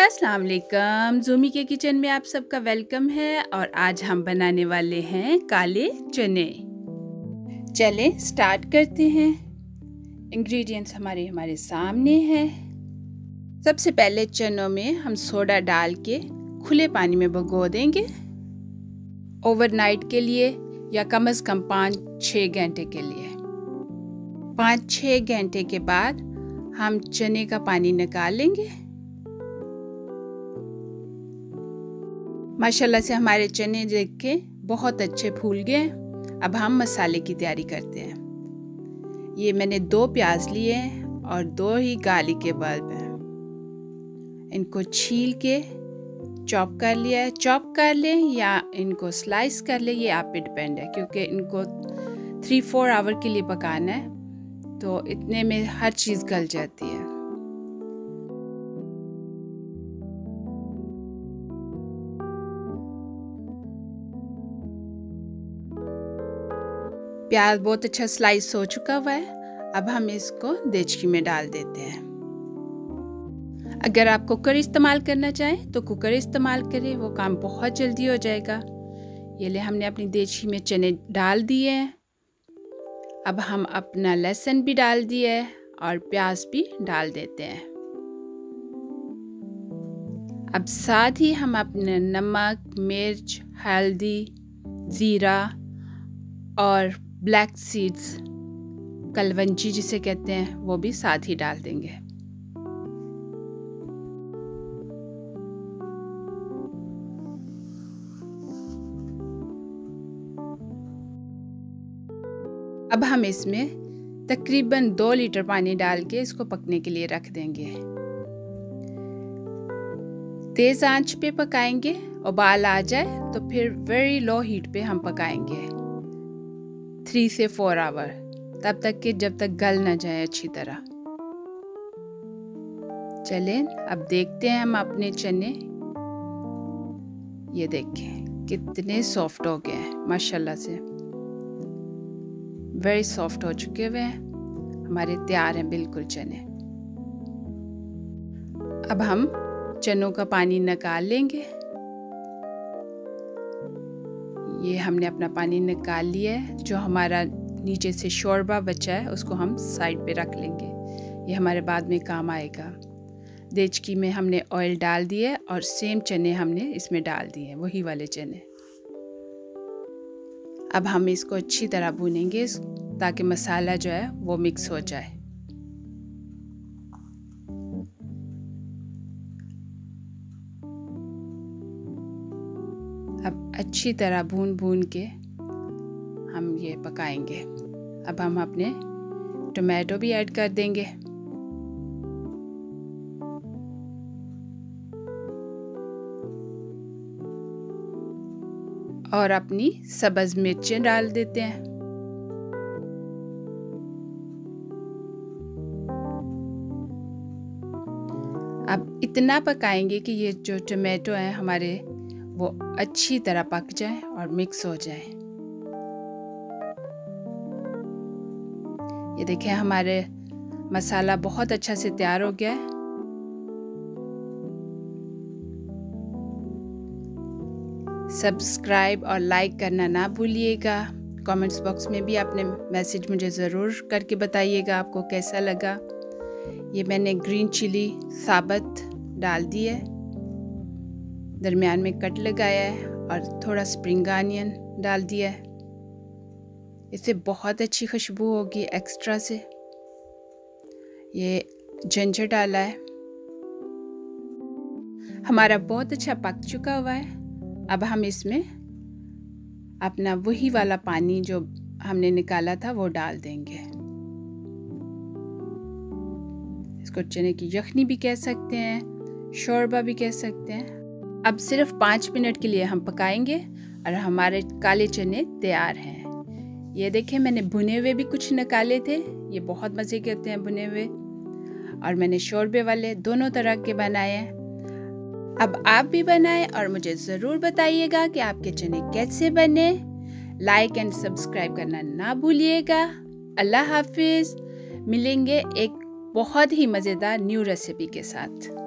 अस्सलाम वालेकुम जूमी के किचन में आप सबका वेलकम है और आज हम बनाने वाले हैं काले चने। चले, स्टार्ट करते हैं। इंग्रेडिएंट्स हमारे हमारे सामने हैं। सबसे पहले चनों में हम सोडा डाल के खुले पानी में भगो देंगे। ओवरनाइट के लिए या कम से कम पाँच छः घंटे के लिए। पाँच छः घंटे के बाद हम चने का पानी निकाल माशाल्लाह से हमारे चने देख के बहुत अच्छे फूल गए। अब हम मसाले की तैयारी करते हैं। ये मैंने दो प्याज लिए और दो ही गाली के बल्ब हैं। इनको छील के चॉप कर लिया है। चॉप कर लें या इनको स्लाइस कर लें, ये आप पे डिपेंड है, क्योंकि इनको थ्री फोर आवर के लिए पकाना है तो इतने में हर चीज़ गल जाती है। प्याज बहुत अच्छा स्लाइस हो चुका हुआ है। अब हम इसको देचकी में डाल देते हैं। अगर आप कुकर इस्तेमाल करना चाहें तो कुकर इस्तेमाल करें, वो काम बहुत जल्दी हो जाएगा। ये ले हमने अपनी देची में चने डाल दिए हैं। अब हम अपना लहसुन भी डाल दिए और प्याज भी डाल देते हैं। अब साथ ही हम अपने नमक, मिर्च, हल्दी, ज़ीरा और ब्लैक सीड्स, कलवंजी जिसे कहते हैं, वो भी साथ ही डाल देंगे। अब हम इसमें तकरीबन दो लीटर पानी डाल के इसको पकने के लिए रख देंगे। तेज आँच पे पकाएँगे, उबाल आ जाए तो फिर वेरी लो हीट पे हम पकाएँगे। थ्री से फोर आवर तब तक कि जब तक गल ना जाए अच्छी तरह। चलें, अब देखते हैं हम अपने चने। ये देखें, कितने सॉफ्ट हो गए हैं, माशाल्लाह से। वेरी सॉफ्ट हो चुके हुए हैं। हमारे तैयार हैं बिल्कुल चने। अब हम चनों का पानी निकाल लेंगे। ये हमने अपना पानी निकाल लिया है, जो हमारा नीचे से शोरबा बचा है, उसको हम साइड पे रख लेंगे। ये हमारे बाद में काम आएगा। देचकी में हमने ऑयल डाल दिए और सेम चने हमने इसमें डाल दिए वही वाले चने। अब हम इसको अच्छी तरह भूनेंगे ताकि मसाला जो है, वो मिक्स हो जाए। अच्छी तरह भून भून के हम ये पकाएँगे। अब हम अपने टोमेटो भी ऐड कर देंगे। और अपनी सब्ज मिर्चें डाल देते हैं। अब इतना पकाएँगे कि ये जो टोमेटो हैं, हमारे वो अच्छी तरह पक जाए और मिक्स हो जाए। ये देखें हमारे मसाला बहुत अच्छा से तैयार हो गया है। सब्सक्राइब और लाइक करना ना भूलिएगा। कमेंट्स बॉक्स में भी आपने मैसेज मुझे ज़रूर करके बताइएगा आपको कैसा लगा। ये मैंने ग्रीन चिली साबत डाल दी है। दरमियान में कट लगाया है और थोड़ा स्प्रिंग आनियन डाल दिया है। इससे बहुत अच्छी खुशबू होगी एक्स्ट्रा से। ये जंजर डाला है। हमारा बहुत अच्छा पक चुका हुआ है। अब हम इसमें अपना वही वाला पानी जो हमने निकाला था वो डाल देंगे। इसको चने की यखनी भी कह सकते हैं, शोरबा भी कह सकते हैं। अब सिर्फ़ पाँच मिनट के लिए हम पकाएँगे और हमारे काले चने तैयार हैं। ये देखें मैंने भुने हुए भी कुछ निकाले थे। ये बहुत मज़े के होते हैं भुने हुए। और मैंने शोरबे वाले दोनों तरह के बनाए हैं। अब आप भी बनाएँ और मुझे ज़रूर बताइएगा कि आपके चने कैसे बने। लाइक एंड सब्सक्राइब करना ना भूलिएगा। अल्लाह हाफिज़। मिलेंगे एक बहुत ही मज़ेदार न्यू रेसिपी के साथ।